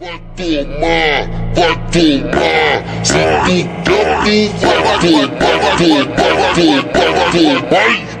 Vai tomar, vai tomar, se tu quer tu vai tomar, vai tomar, vai tomar, vai tomar, vai.